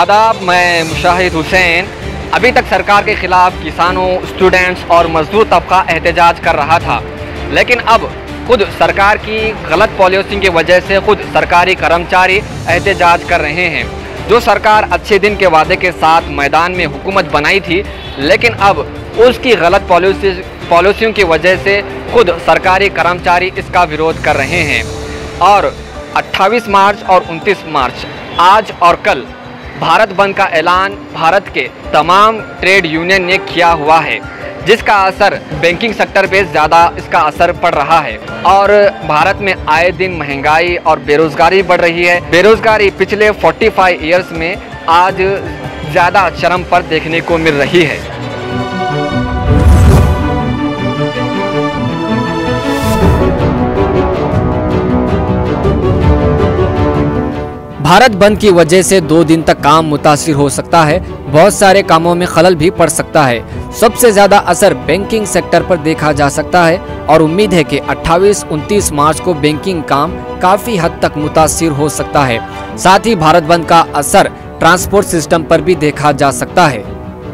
आदाब, मैं मुशाहिद हुसैन। अभी तक सरकार के खिलाफ किसानों स्टूडेंट्स और मजदूर तबका एहतजाज कर रहा था। लेकिन अब खुद सरकार की गलत पॉलिसी की वजह से खुद सरकारी कर्मचारी एहतजाज कर रहे हैं। जो सरकार अच्छे दिन के वादे के साथ मैदान में हुकूमत बनाई थी, लेकिन अब उसकी गलत पॉलिसी पॉलिसियों की वजह से खुद सरकारी कर्मचारी इसका विरोध कर रहे हैं। और 28 मार्च और 29 मार्च, आज और कल भारत बंद का ऐलान भारत के तमाम ट्रेड यूनियन ने किया हुआ है, जिसका असर बैंकिंग सेक्टर पे ज़्यादा इसका असर पड़ रहा है। और भारत में आए दिन महँगाई और बेरोज़गारी बढ़ रही है। बेरोज़गारी पिछले 45 इयर्स में आज ज़्यादा चरम पर देखने को मिल रही है। भारत बंद की वजह से दो दिन तक काम मुतासर हो सकता है, बहुत सारे कामों में खलल भी पड़ सकता है। सबसे ज़्यादा असर बैंकिंग सेक्टर पर देखा जा सकता है और उम्मीद है कि 28-29 मार्च को बैंकिंग काम काफ़ी हद तक मुतासर हो सकता है। साथ ही भारत बंद का असर ट्रांसपोर्ट सिस्टम पर भी देखा जा सकता है।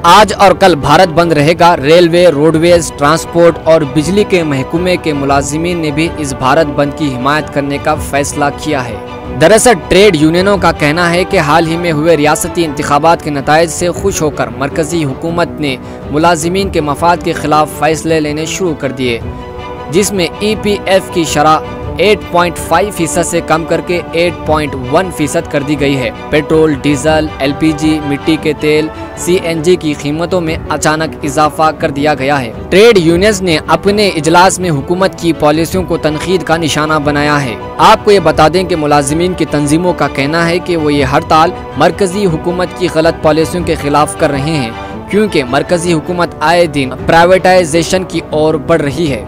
आज और कल भारत बंद रहेगा। रेलवे, रोडवेज़, ट्रांसपोर्ट और बिजली के महकमे के मुलाजिमीन ने भी इस भारत बंद की हिमायत करने का फैसला किया है। दरअसल, ट्रेड यूनियनों का कहना है कि हाल ही में हुए रियासती इंतबात के नतज से खुश होकर मरकजी हुकूमत ने मुलाजिमीन के मफाद के खिलाफ फैसले लेने शुरू कर दिए, जिसमें ई पी एफ़ की शरह 8.5 फ़ीसद से कम करके 8.1 फ़ीसद कर दी गई है। पेट्रोल, डीजल, एलपीजी, मिट्टी के तेल सीएनजी की कीमतों में अचानक इजाफा कर दिया गया है। ट्रेड यूनियंस ने अपने इजलास में हुकूमत की पॉलिसियों को तनकीद का निशाना बनाया है। आपको ये बता दें कि मुलाजमीन की तंजीमों का कहना है कि वो ये हड़ताल मरकजी हुकूमत की गलत पॉलिसियों के खिलाफ कर रहे हैं, क्योंकि मरकजी हुकूमत आए दिन प्राइवेटाइजेशन की ओर बढ़ रही है।